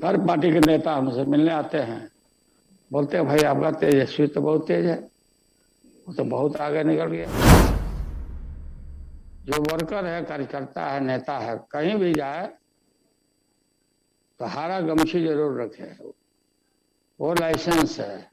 हर party के नेता हमसे मिलने आते हैं। बोलते हैं, भाई, आपका तेजस्वी तो बहुत तेज है। वो तो बहुत आगे निकल गया। जो वर्कर है, कार्यकर्ता है, नेता है, कहीं भी जाए तो हारा गमछी ज़रूर रखे। वो लाइसेंस है।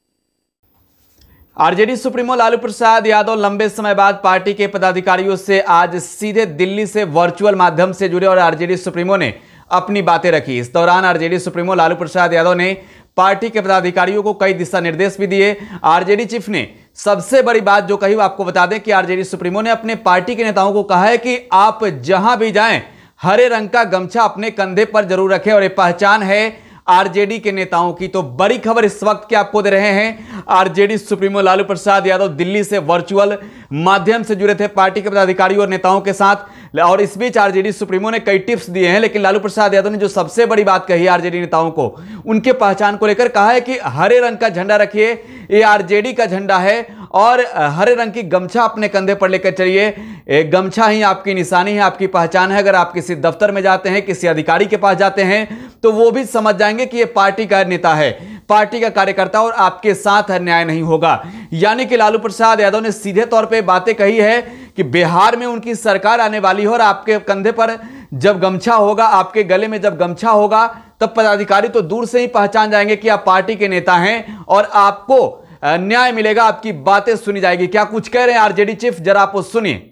आरजेडी सुप्रीमो लालू प्रसाद यादव लंबे समय बाद पार्टी के पदाधिकारियों से आज सीधे दिल्ली से वर्चुअल माध्यम से जुड़े और आरजेडी सुप्रीमो ने अपनी बातें रखी। इस दौरान आरजेडी सुप्रीमो लालू प्रसाद यादव ने पार्टी के पदाधिकारियों को कई दिशा निर्देश भी दिए। आरजेडी चीफ ने सबसे बड़ी बात जो कही वो आपको बता दें कि आरजेडी सुप्रीमो ने अपने पार्टी के नेताओं को कहा है कि आप जहाँ भी जाएँ, हरे रंग का गमछा अपने कंधे पर ज़रूर रखें और ये पहचान है आरजेडी के नेताओं की। तो बड़ी खबर इस वक्त के आपको दे रहे हैं? आरजेडी सुप्रीमो लालू प्रसाद यादव दिल्ली से वर्चुअल माध्यम से जुड़े थे पार्टी के पदाधिकारियों और नेताओं के साथ। और इस बीच आरजेडी सुप्रीमो ने कई टिप्स दिए हैं, लेकिन लालू प्रसाद यादव ने जो सबसे बड़ी बात कही आरजेडी नेताओं को, उनके पहचान को लेकर कहा है कि हरे रंग का झंडा रखिए, ये आरजेडी का झंडा है, और हरे रंग की गमछा अपने कंधे पर लेकर चलिए। गमछा ही आपकी निशानी है, आपकी पहचान है, अगर आप किसी दफ्तर में जाते हैं, किसी अधिकारी के पास जाते हैं तो वो भी समझ जाएँगे कि ये पार्टी का नेता है, पार्टी का कार्यकर्ता और आपके साथ अन्याय नहीं होगा। यानी कि लालू प्रसाद यादव ने सीधे तौर पर बातें कही है कि बिहार में उनकी सरकार आने वाली है और आपके कंधे पर जब गमछा होगा, आपके गले में जब गमछा होगा, तब पदाधिकारी तो दूर से ही पहचान जाएँगे कि आप पार्टी के नेता हैं और आपको न्याय मिलेगा, आपकी बातें सुनी जाएगी। क्या कुछ कह रहे हैं आरजेडी चीफ? जरा आप सुनिए।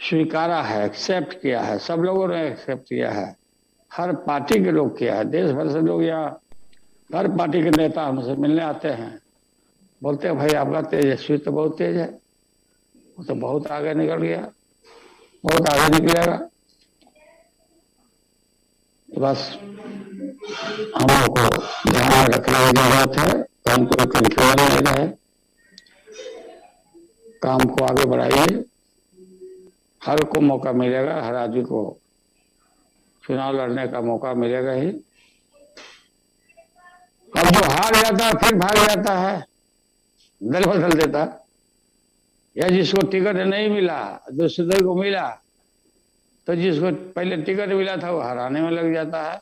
स्वीकारा है एक्सेप्ट किया है, सब लोगों ने एक्सेप्ट किया है। हर पार्टी के लोग किया है देश भर से लोग यहाँ हर पार्टी के नेता हमसे मिलने आते हैं। बोलते हैं, भाई आपका तेजस्वी तो बहुत तेज है। तो बहुत आगे निकल गया। बहुत आगे निकलेगा। तो बस हम लोग को ध्यान रखने की ज़रूरत है, काम को कंट्रोल में रहे काम को आगे बढ़ाइए। हर को मौका मिलेगा, हर आदमी को चुनाव लड़ने का मौका मिलेगा ही। अब जो हार जाता है, फिर भाग जाता है। दल बदल देता। या जिसको टिकट नहीं मिला दूसरे दल को मिला तो जिसको पहले टिकट मिला था वो हराने में लग जाता है।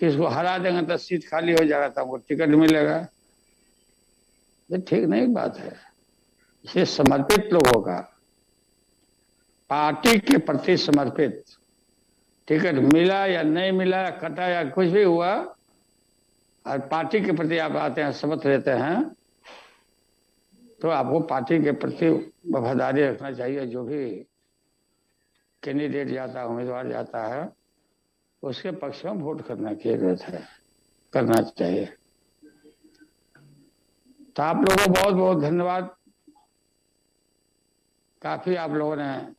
किसको हरा देंगे तो सीट खाली हो जाएगा तब वो टिकट मिलेगा। ये ठीक नहीं बात है। इसे समर्पित लोगों का, पार्टी के प्रति समर्पित, टिकट मिला या नहीं मिला या कटा या कुछ भी हुआ, और पार्टी के प्रति आप आते हैं शपथ लेते हैं तो आपको पार्टी के प्रति वफादारी रखना चाहिए, जो भी कैंडिडेट जाता है, उम्मीदवार जाता है, उसके पक्ष में वोट करना की ज़रूरत है करना चाहिए। तो आप लोगों को बहुत बहुत धन्यवाद। काफ़ी आप लोगों ने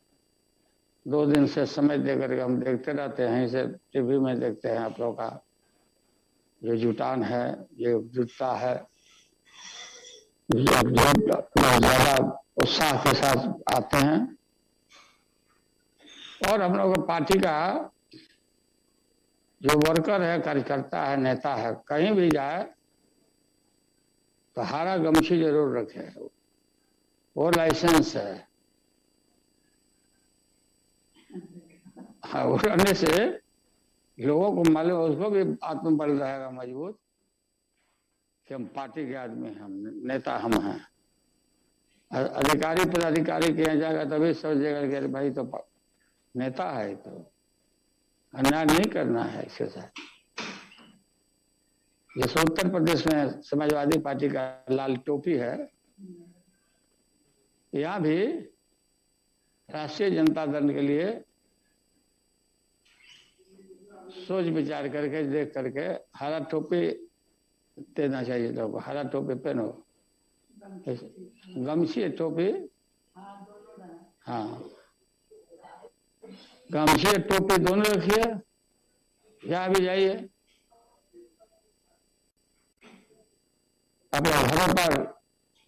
दो दिन से समय देकर के हम देखते रहते हैं, इसे टीवी में देखते हैं आप लोगों का। जो जुटान है, ये जुटता है। ज़्यादा उत्साह के साथ आते हैं। और हम लोग पार्टी का जो वर्कर है, कार्यकर्ता है, नेता है, कहीं भी जाए तो हारा गमछी ज़रूर रखे। वो लाइसेंस है। हाँ वो रहने से लोगों को मालूम उसको भी आत्मबल रहेगा मज़बूत। कि हम पार्टी के आदमी हम नेता हम हैं। अधिकारी, पदाधिकारी के यहाँ जाएगा तभी समझेगा कि भाई तो नेता है तो। अन्याय नहीं करना है इसके साथ। जैसे उत्तर प्रदेश में समाजवादी पार्टी का लाल टोपी है, यहाँ भी राष्ट्रीय जनता दल के लिए सोच विचार करके, देख करके, हरा टोपी देना चाहिए लोग हरा टोपी पहनो। गमछी। टोपी? हाँ गमछे टोपी दोनों रखिए यहाँ भी जाइए। अपने घरों पर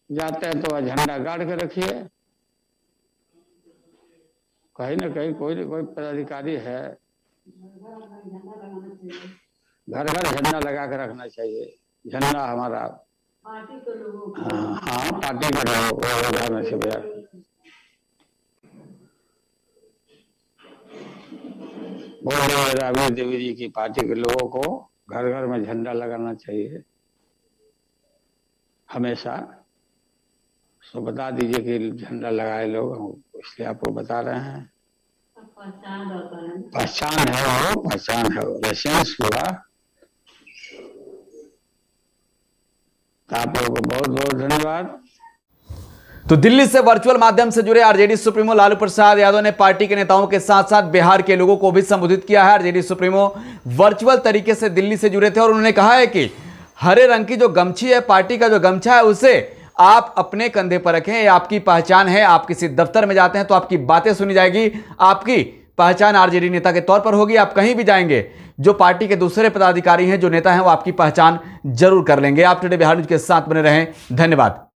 जाते हैं तो झंडा गाड़ के रखिए। कहीं ना कहीं कोई ना कोई पदाधिकारी है। घर घर झंडा लगा के रखना चाहिए। झंडा हमारा। हाँ हाँ पार्टी का रहना चाहिए बोल रहे राबड़ी देवी जी की पार्टी के लोगों को घर घर में झंडा लगाना चाहिए। हमेशा। सो बता दीजिए कि झंडा लगाए लोग हम इसलिए आपको बता रहे हैं। पहचान है वो पहचान है वो। लाइसेंस हुआ। आप लोगों को बहुत बहुत धन्यवाद। तो दिल्ली से वर्चुअल माध्यम से जुड़े आरजेडी सुप्रीमो लालू प्रसाद यादव ने पार्टी के नेताओं के साथ साथ बिहार के लोगों को भी संबोधित किया है। आरजेडी सुप्रीमो वर्चुअल तरीके से दिल्ली से जुड़े थे और उन्होंने कहा है कि हरे रंग की जो गमछी है, पार्टी का जो गमछा है, उसे आप अपने कंधे पर रखें, ये आपकी पहचान है। आप किसी दफ्तर में जाते हैं तो आपकी बातें सुनी जाएगी। आपकी पहचान आरजेडी नेता के तौर पर होगी। आप कहीं भी जाएँगे जो पार्टी के दूसरे पदाधिकारी हैं, जो नेता हैं, वो आपकी पहचान ज़रूर कर लेंगे। आप टुडे बिहार न्यूज़ के साथ बने रहें। धन्यवाद।